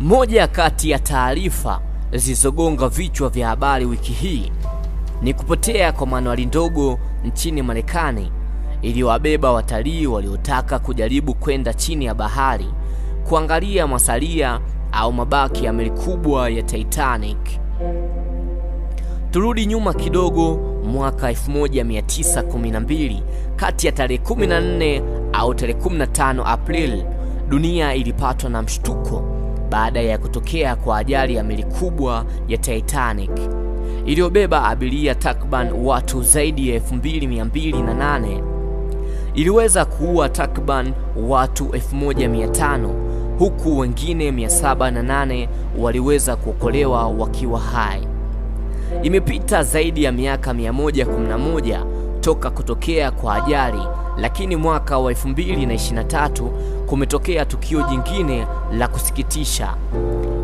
Moja kati ya taarifa zilizogonga vichwa vya habari wiki hii ni kupotea kwa manuari ndogo nchini Marekani iliyowabeba watalii waliotaka kujaribu kwenda chini ya bahari kuangalia masalia au mabaki ya meli kubwa ya Titanic. Turudi nyuma kidogo, mwaka 1912 kati ya tarehe 14 au tarehe 15 Aprili, dunia ilipatwa na mshtuko baada ya kutokea kwa ajali ya meli kubwa ya Titanic iliyobeba abiria takriban watu zaidi ya 2208 iliweza kuua takriban watu 1500 huku wengine 708 waliweza kuokolewa wakiwa hai. Imepita zaidi ya miaka 111 toka kutokea kwa ajali, lakini mwaka wa 2023 kumetokea tukio jingine la kusikitisha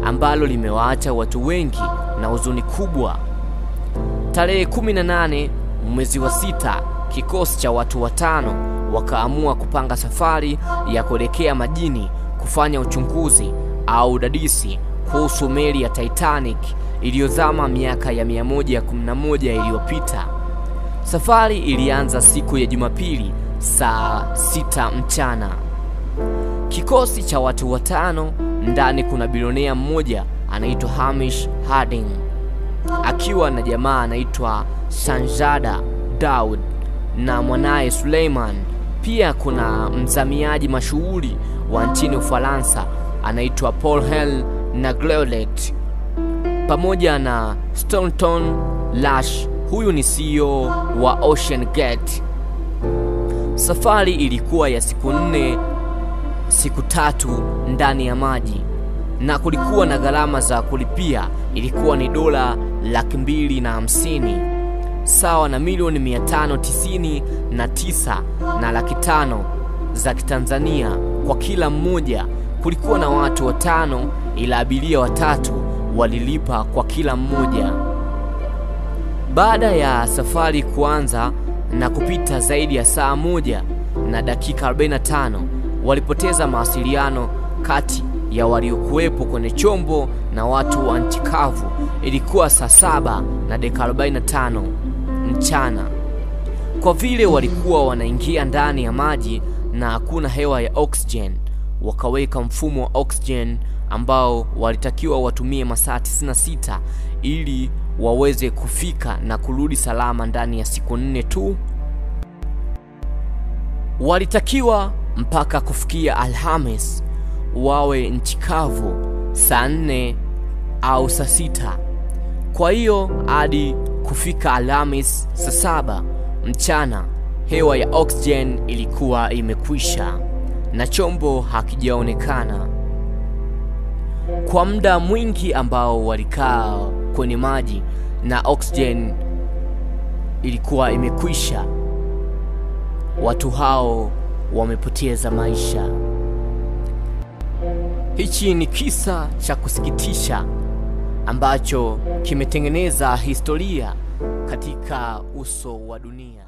ambalo limewaacha watu wengi na huzuni kubwa. Tarehe 18 mwezi wa sita, kikosi cha watu watano wakaamua kupanga safari ya kuelekea majini kufanya uchunguzi au udadisi kuhusu meli ya Titanic iliyozama miaka ya 111 iliyopita. Safari ilianza siku ya Jumapili saa sita mchana. Kikosi cha watu watano, ndani kuna bilionea mmoja anaitwa Hamish Harding akiwa na jamaa anaitwa Sanjada Daud na mwanaye Suleiman. Pia kuna mzamiaji mashuhuri wa nchini Ufaransa anaitwa Paul Hel na Gleolet pamoja na Staunton Lash, huyu ni CEO wa Ocean Gate. Safari ilikuwa ya siku nne, siku tatu ndani ya maji na kulikuwa na gharama za kulipia, ilikuwa ni dola laki mbili na hamsini sawa na milioni mia tano tisini na tisa na laki tano za Kitanzania kwa kila mmoja. Kulikuwa na watu watano, ila abiria watatu walilipa kwa kila mmoja. Baada ya safari kuanza na kupita zaidi ya saa moja na dakika 45 walipoteza mawasiliano kati ya waliokuwepo kwenye chombo na watu wa nchi kavu. Ilikuwa saa saba na dakika 45 mchana. Kwa vile walikuwa wanaingia ndani ya maji na hakuna hewa ya oxygen, wakaweka mfumo wa oxygen ambao walitakiwa watumie masaa 96 ili waweze kufika na kurudi salama ndani ya siku nne tu. Walitakiwa mpaka kufikia Alhamis wawe nchi kavu saa nne au saa sita. Kwa hiyo hadi kufika Alhamis saa saba mchana hewa ya oksijeni ilikuwa imekwisha na chombo hakijaonekana. Kwa muda mwingi ambao walikaa kwenye maji na oksijeni ilikuwa imekwisha, watu hao wamepoteza maisha. Hichi ni kisa cha kusikitisha ambacho kimetengeneza historia katika uso wa dunia.